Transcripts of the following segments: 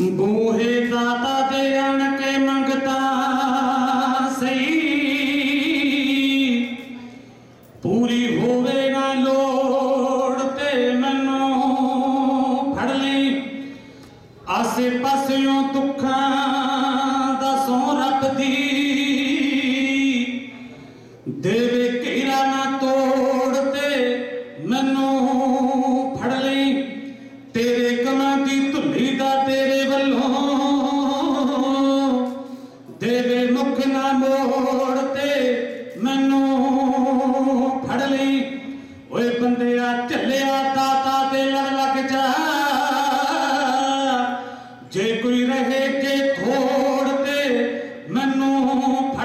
बूहे दाता दे आन के मंगता सही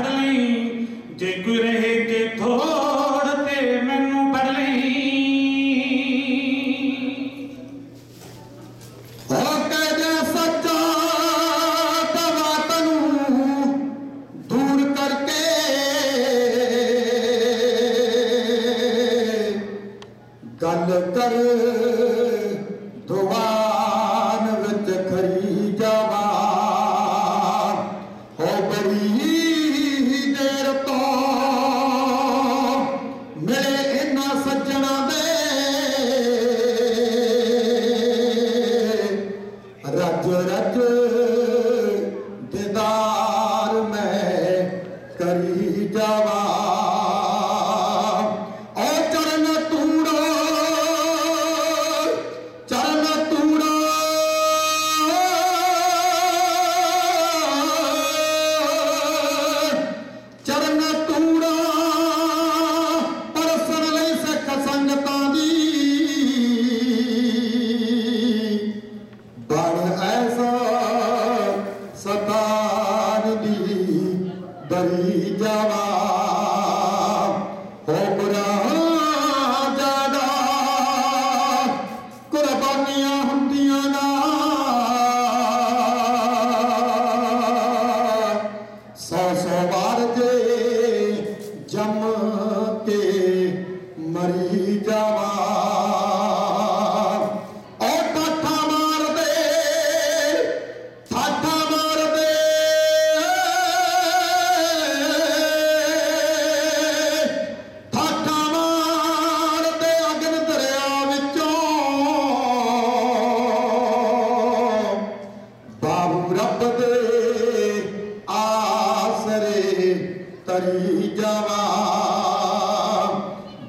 கடலை دري جرى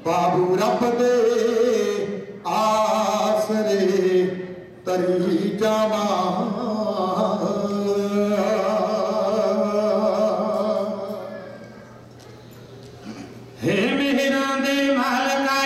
ਬਾਬੂ ਰੱਬ ਦੇ ਆਸਰੇ ਤਰੀ ਜਾਵਾਂ। ਹੇ ਮਿਹਰਾਂ ਦੇ ਮਾਲਕਾ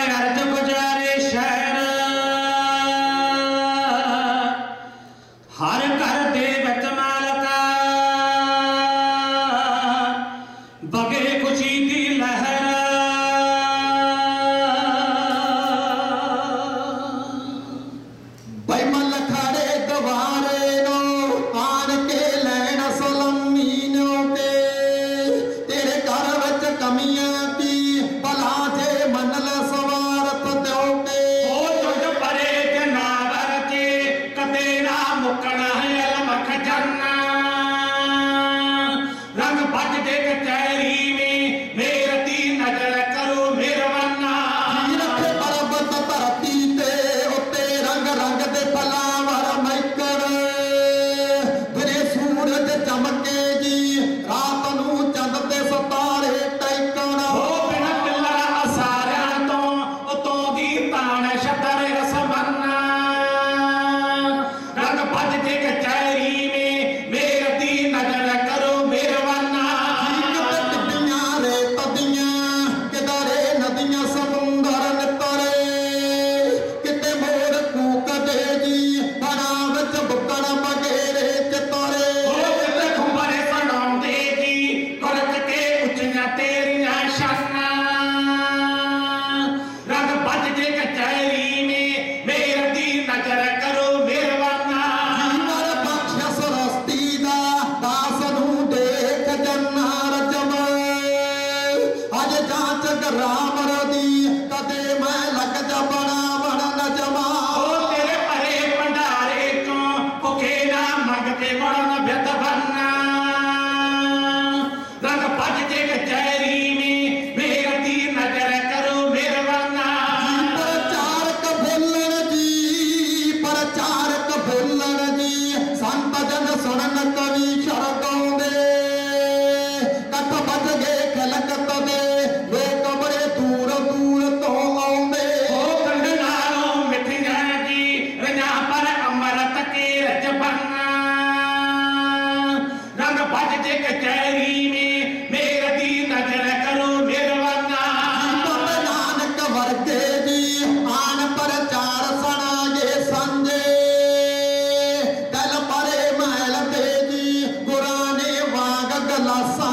الله